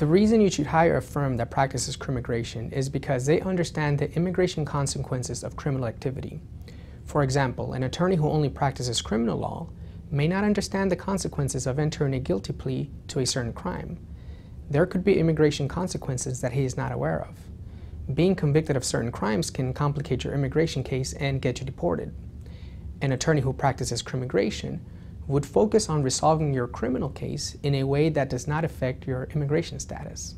The reason you should hire a firm that practices crimmigration is because they understand the immigration consequences of criminal activity. For example, an attorney who only practices criminal law may not understand the consequences of entering a guilty plea to a certain crime. There could be immigration consequences that he is not aware of. Being convicted of certain crimes can complicate your immigration case and get you deported. An attorney who practices crimmigration would focus on resolving your criminal case in a way that does not affect your immigration status.